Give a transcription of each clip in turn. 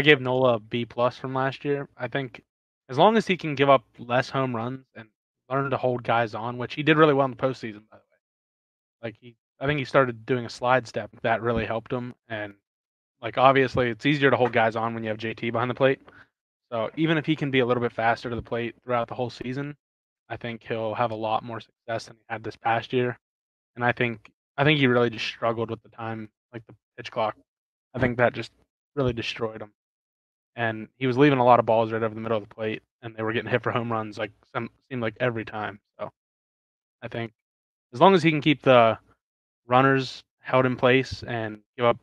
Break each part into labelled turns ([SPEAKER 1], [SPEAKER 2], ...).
[SPEAKER 1] I gave Nola a B plus from last year. I think as long as he can give up less home runs and learn to hold guys on, which he did really well in the postseason, by the way. Like he, I think he started doing a slide step that really helped him. And like obviously, it's easier to hold guys on when you have JT behind the plate. So even if he can be a little bit faster to the plate throughout the whole season, I think he'll have a lot more success than he had this past year. And I think I think he really just struggled with the time, like the pitch clock. I think that just really destroyed him. And he was leaving a lot of balls right over the middle of the plate, and they were getting hit for home runs like some seemed like every time. So I think as long as he can keep the runners held in place and give up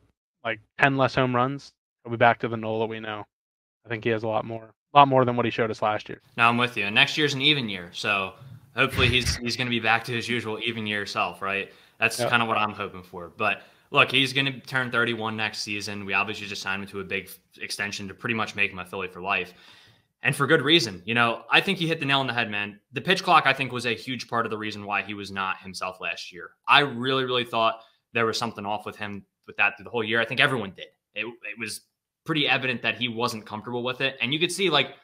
[SPEAKER 1] like ten less home runs, he'll be back to the Nola we know. I think he has a lot more, a lot more than what he showed us last year.
[SPEAKER 2] Now I'm with you. And next year's an even year, so hopefully he's he's going to be back to his usual even year self, right? That's yep. kind of what I'm hoping for. But look, he's going to turn 31 next season. We obviously just signed him to a big extension to pretty much make him a Philly for life. And for good reason. You know, I think he hit the nail on the head, man. The pitch clock, I think, was a huge part of the reason why he was not himself last year. I really, really thought there was something off with him with that through the whole year. I think everyone did. It, it was pretty evident that he wasn't comfortable with it. And you could see, like,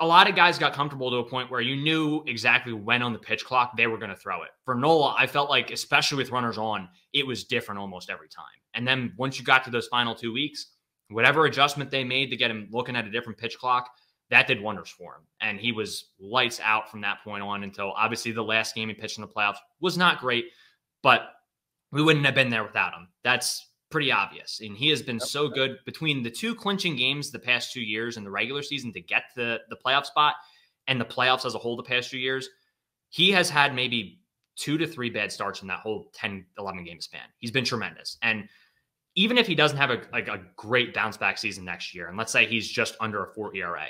[SPEAKER 2] a lot of guys got comfortable to a point where you knew exactly when on the pitch clock they were going to throw it. For Nola, I felt like, especially with runners on, it was different almost every time. And then once you got to those final two weeks, whatever adjustment they made to get him looking at a different pitch clock, that did wonders for him. And he was lights out from that point on until obviously the last game he pitched in the playoffs was not great, but we wouldn't have been there without him. That's pretty obvious. And he has been so good between the two clinching games the past two years in the regular season to get the, the playoff spot and the playoffs as a whole the past two years. He has had maybe two to three bad starts in that whole 10, 11 game span. He's been tremendous. And even if he doesn't have a, like a great bounce back season next year, and let's say he's just under a four ERA,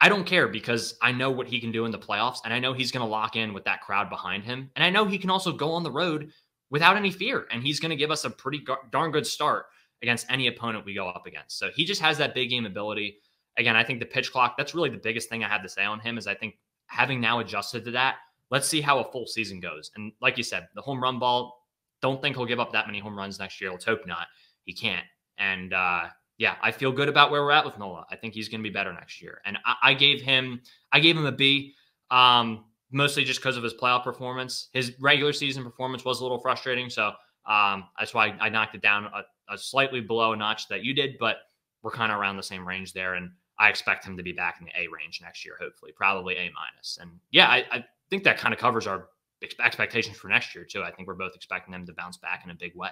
[SPEAKER 2] I don't care because I know what he can do in the playoffs and I know he's going to lock in with that crowd behind him. And I know he can also go on the road without any fear. And he's going to give us a pretty darn good start against any opponent we go up against. So he just has that big game ability. Again, I think the pitch clock, that's really the biggest thing I have to say on him is I think having now adjusted to that, let's see how a full season goes. And like you said, the home run ball, don't think he'll give up that many home runs next year. Let's hope not. He can't. And uh, yeah, I feel good about where we're at with Nola. I think he's going to be better next year. And I, I, gave him, I gave him a B. Um, mostly just because of his playoff performance. His regular season performance was a little frustrating, so um, that's why I knocked it down a, a, slightly below a notch that you did, but we're kind of around the same range there, and I expect him to be back in the A range next year, hopefully, probably A minus. And yeah, I, I think that kind of covers our expectations for next year too. I think we're both expecting them to bounce back in a big way.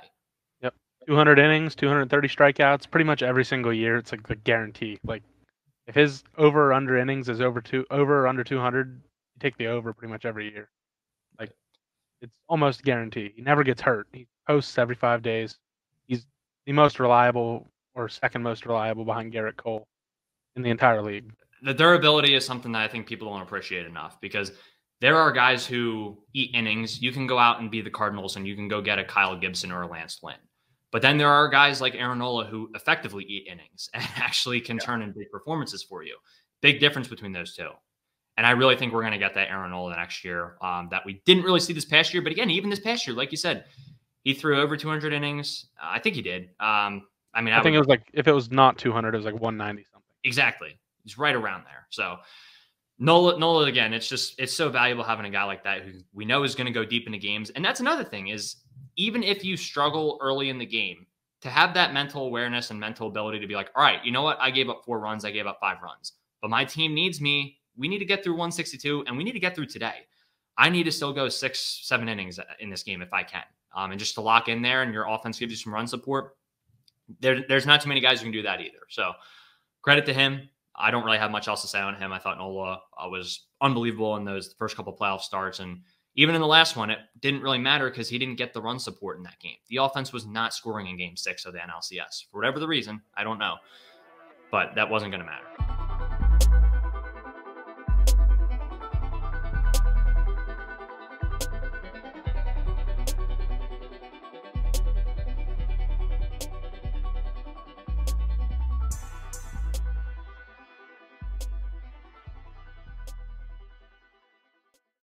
[SPEAKER 1] Yep, 200 innings, 230 strikeouts, pretty much every single year. It's like the guarantee. Like if his over or under innings is over two over or under 200 you take the over pretty much every year. Like it's almost guaranteed. He never gets hurt. He posts every five days. He's the most reliable or second most reliable behind Gerrit Cole in the entire league.
[SPEAKER 2] The durability is something that I think people don't appreciate enough because there are guys who eat innings. You can go out and be the Cardinals and you can go get a Kyle Gibson or a Lance Lynn. But then there are guys like Aaron Nola who effectively eat innings and actually can yeah. turn in big performances for you. Big difference between those two. And I really think we're going to get that Aaron Nola next year um, that we didn't really see this past year. But again, even this past year, like you said, he threw over 200 innings. Uh, I think he did. Um, I mean,
[SPEAKER 1] I, I think would, it was like if it was not 200, it was like 190 something.
[SPEAKER 2] Exactly. He's right around there. So Nola, Nola again, it's just it's so valuable having a guy like that who we know is going to go deep into games. And that's another thing is even if you struggle early in the game, to have that mental awareness and mental ability to be like, all right, you know what? I gave up four runs, I gave up five runs, but my team needs me we need to get through 162 and we need to get through today. I need to still go six, seven innings in this game if I can. Um, and just to lock in there and your offense gives you some run support, there, there's not too many guys who can do that either. So credit to him. I don't really have much else to say on him. I thought Nola uh, was unbelievable in those first couple playoff starts. And even in the last one, it didn't really matter because he didn't get the run support in that game. The offense was not scoring in game six of the NLCS for whatever the reason. I don't know. But that wasn't going to matter.